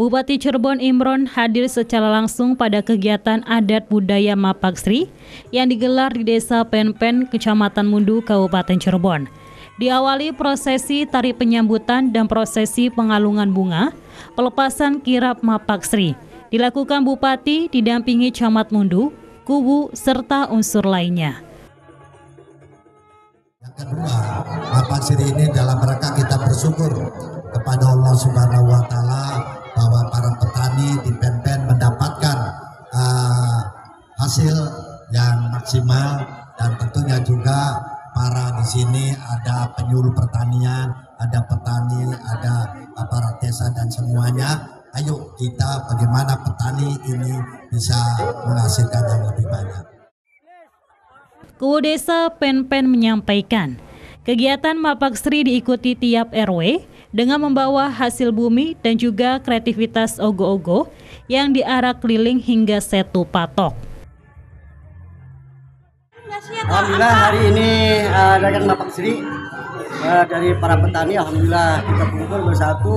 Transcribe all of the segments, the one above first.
Bupati Cirebon Imron hadir secara langsung pada kegiatan adat budaya Mapaksri yang digelar di Desa Penpen, Kecamatan Mundu, Kabupaten Cirebon. Diawali prosesi tari penyambutan dan prosesi pengalungan bunga, pelepasan kirap Mapaksri. Dilakukan Bupati didampingi Camat Mundu, Kubu, serta unsur lainnya. Yang kedua, Mapaksri ini dalam rangka kita bersyukur kepada Allah Subhanahu wa taala petani di Penpen mendapatkan uh, hasil yang maksimal dan tentunya juga para di sini ada penyuluh pertanian, ada petani, ada aparat desa dan semuanya. Ayo kita bagaimana petani ini bisa menghasilkan yang lebih banyak. Kuwu Desa Penpen menyampaikan, kegiatan Mapak Sri diikuti tiap RW dengan membawa hasil bumi dan juga kreativitas ogo-ogo yang diarak keliling hingga setu patok. Alhamdulillah hari ini uh, dagang Bapak Sri uh, dari para petani Alhamdulillah kita kumpul bersatu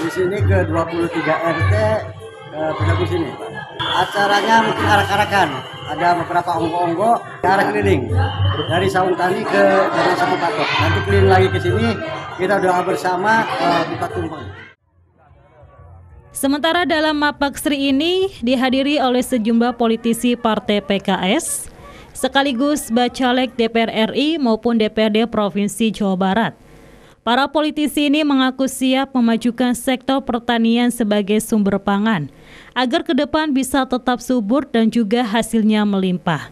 di sini ke 23 RT uh, bergabung sini. Acaranya mungkin arak-arakan, ada beberapa onggo-onggo ke arah keliling dari Saung Tani ke Danau Satu Patok. Nanti keliling lagi ke sini kita doa bersama uh, buka tumpeng. Sementara dalam Mapak Sri ini dihadiri oleh sejumlah politisi Partai PKS, sekaligus Bacalek DPR RI maupun DPRD Provinsi Jawa Barat. Para politisi ini mengaku siap memajukan sektor pertanian sebagai sumber pangan, agar ke depan bisa tetap subur dan juga hasilnya melimpah.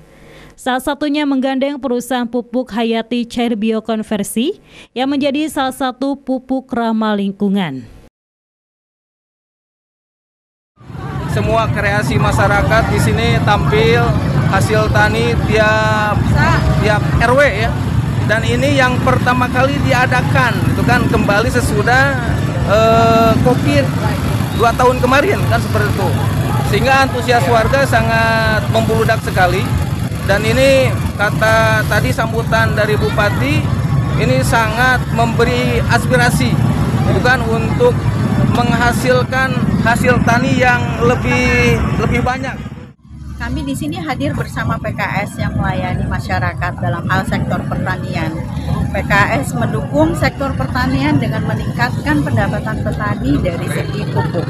Salah satunya menggandeng perusahaan pupuk Hayati Cair Biokonversi yang menjadi salah satu pupuk ramah lingkungan. Semua kreasi masyarakat di sini tampil hasil tani tiap tiap RW ya. Dan ini yang pertama kali diadakan itu kan kembali sesudah eh, Covid dua tahun kemarin kan seperti itu. Sehingga antusias warga sangat membludak sekali. Dan ini kata tadi sambutan dari Bupati ini sangat memberi aspirasi bukan untuk menghasilkan hasil tani yang lebih lebih banyak. Kami di sini hadir bersama PKS yang melayani masyarakat dalam hal sektor pertanian. PKS mendukung sektor pertanian dengan meningkatkan pendapatan petani dari segi pupuk.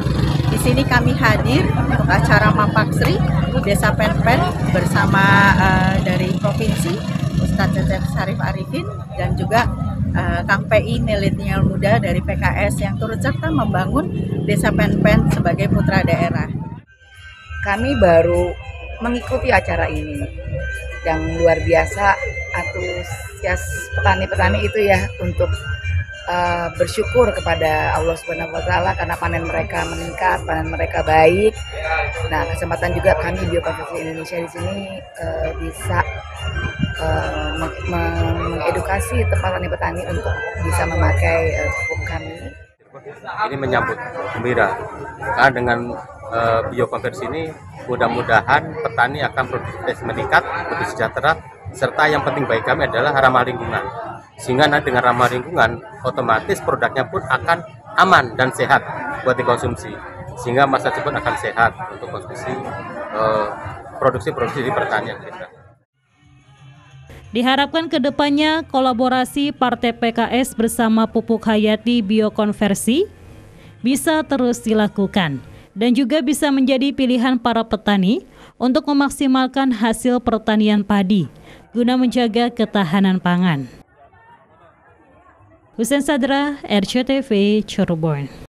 Di sini kami hadir untuk acara Mapaksri Desa Penpen bersama uh, dari provinsi Ustadz Cecep Sarif Arifin dan juga uh, Kang PI milenial muda dari PKS yang turut serta membangun Desa Penpen sebagai putra daerah. Kami baru mengikuti acara ini yang luar biasa antusias petani-petani itu ya untuk uh, bersyukur kepada Allah Subhanahu wa taala karena panen mereka meningkat, panen mereka baik. Nah, kesempatan juga kami Biokonversi Indonesia di sini uh, bisa uh, mengedukasi tempat petani-petani untuk bisa memakai uh, pupuk kami. Ini menyambut gembira karena dengan uh, biokonversi ini mudah-mudahan petani akan produktivitas meningkat, lebih sejahtera, serta yang penting bagi kami adalah ramah lingkungan. Sehingga nanti dengan ramah lingkungan, otomatis produknya pun akan aman dan sehat buat dikonsumsi. Sehingga masa depan akan sehat untuk konsumsi produksi-produksi di pertanian kita. Diharapkan ke depannya kolaborasi Partai PKS bersama Pupuk Hayati Biokonversi bisa terus dilakukan dan juga bisa menjadi pilihan para petani untuk memaksimalkan hasil pertanian padi guna menjaga ketahanan pangan. Husen Sadra, RCTV, Cirebon.